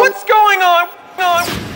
What's going on? on?